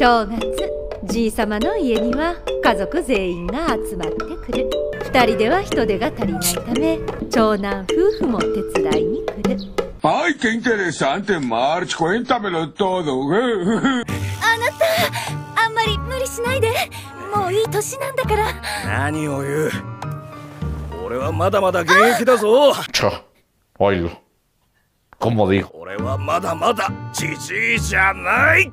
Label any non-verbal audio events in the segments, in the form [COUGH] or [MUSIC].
正月じい様の家には家族全員が集まってくる2人では人手が足りないため長男夫婦も手伝いに来るはい qué interesante, メ a r c h あなたあんまり無理しないでもういい年なんだから何を言う俺はまだまだ現役だぞちょおい í l o c o い o 俺はまだまだじじいじゃない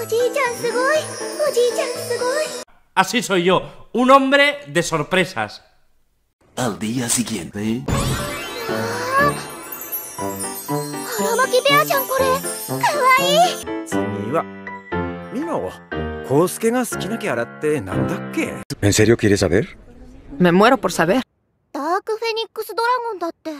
Ojii-chan, sugoi. Ojii-chan, sugoi. Así soy yo, un hombre de sorpresas. Al día siguiente... ¡Horomaki Bea-chan, qué? ¡Kawaii! ¿Eso es...? ¡Minao! ¿Qué es lo que Housuke quiere que hagas? ¿En serio quieres saber? Me muero por saber. ¡Dark Phoenix Dragon, poré!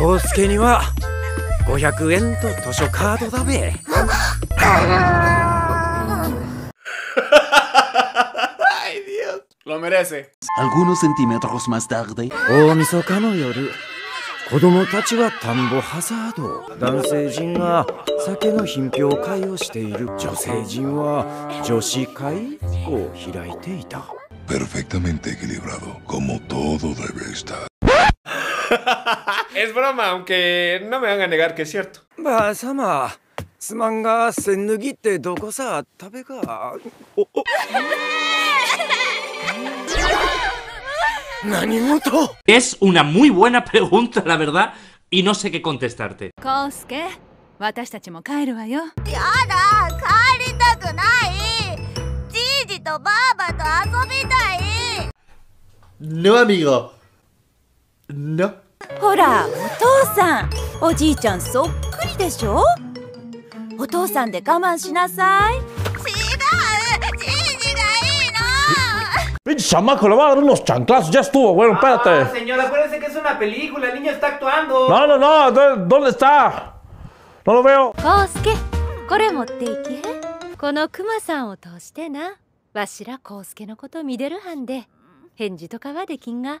康介には500円と図書カードだべ Ay, Dios. Lo merece. Algunos centímetros más tarde. 大晦日の夜子供たちは田んぼハザード男性陣が酒の品評会をしている女性陣は女子会を開いていた Perfectamente equilibrado, como todo debe estar. es broma, aunque no me van a negar que es cierto. Basama, doko sa tabe tabega. Oh, oh. [LAUGHS] ¡Nanimoto! Es una muy buena pregunta, la verdad, y no sé qué contestarte. Kosuke, watashitachi mo kaeru wa yo. Yada, kaeritaku nai. Jiji to baba to asobidai. No, amigo. なほらお父さんおじいちゃんそっくりでしょお父さんで我慢しなさい違うチージがいいの El chamaco le va a dar unos chanclazos, ya estuvo, bueno, espérate. Ah, señor, acuérdese que es una película, el niño está actuando. No, no, no, ¿dónde está? No lo veo. Kosuke, これ持っていきこのクマさんを通してな、わしらコウスケのこと見れるはんで、返事とかはできんが、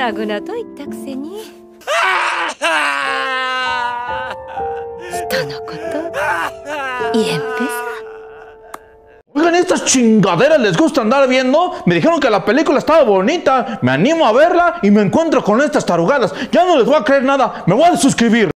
Oigan, estas chingaderas les gusta andar viendo. Me dijeron que la película estaba bonita. Me animo a verla y me encuentro con estas tarugadas. Ya no les voy a creer nada. Me voy a suscribir.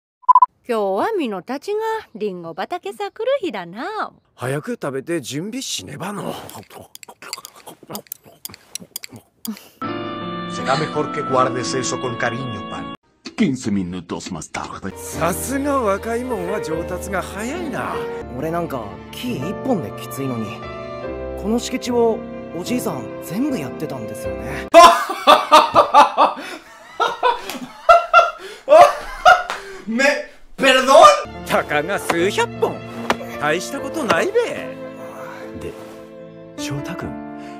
Será mejor que guardes eso con cariño, Pan. 15 minutos más tarde. さすが若いもんは上達が早いな。俺なんか木一本できついのに、この敷地をおじいさん全部やってたんですよね。[LAUGHS] め、perdón! たかが数百本。大したことないべ。で、翔太君、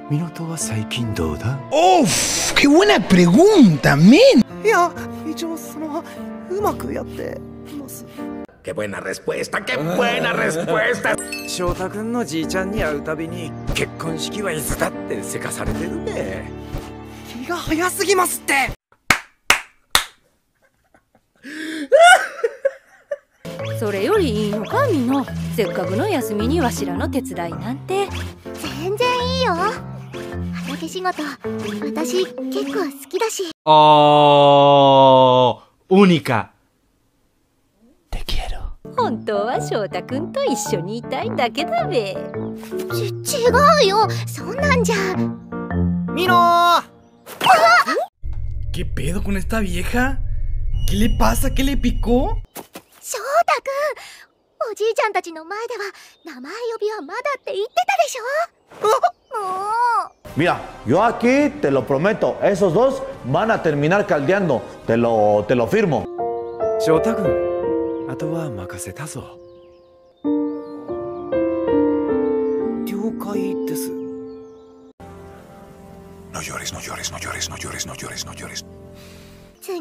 ミノトは最近どうだおう qué buena pregunta, men. Qué buena respuesta, qué buena respuesta. 翔太君のじちゃんに会うたびに結婚式はいつだってせかされてるね気が早すぎますってそれよりいいのかみのせっかくの休みにわしらの手伝いなんて全然いいよけ仕事私結構好きだしあーできる本当は翔太くと一緒にいたいだけだべち違うよそんなんじゃミロー ¿Qué pedo c vieja? a 翔太おじいちゃんたちの前では名前呼びはまだって言ってたでしょ Mira, yo aquí te lo prometo, esos dos van a terminar caldeando. Te lo, te lo firmo. No llores, no llores, no llores, no llores, no llores, no llores. ¿Sí?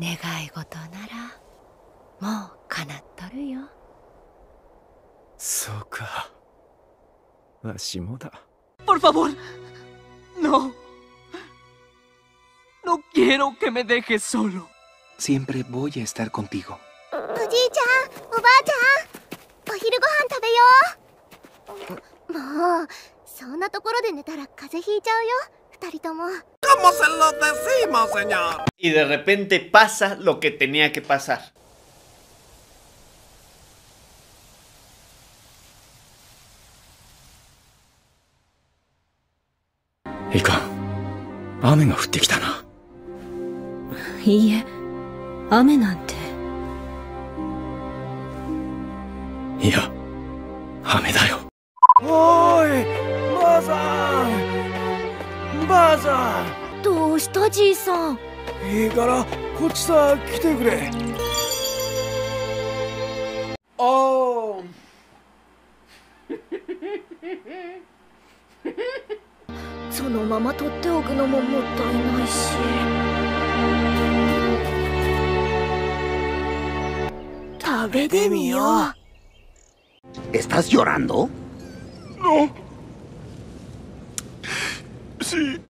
願い事ならもう叶っとるよそうかわしもだ Por favor No No quiero q e me dejes solo Siempre v o a estar contigo おじいちゃんおばあちゃんお昼ご飯食べようもうそんなところで寝たら風邪ひいちゃうよ ¿Cómo se lo decimos, señor? Y de repente pasa lo que tenía que pasar. Ika, いいからこっちさ来てくれあそのまま取っておくのももったいないし食べてみよう ¿Estás llorando? No. Sí,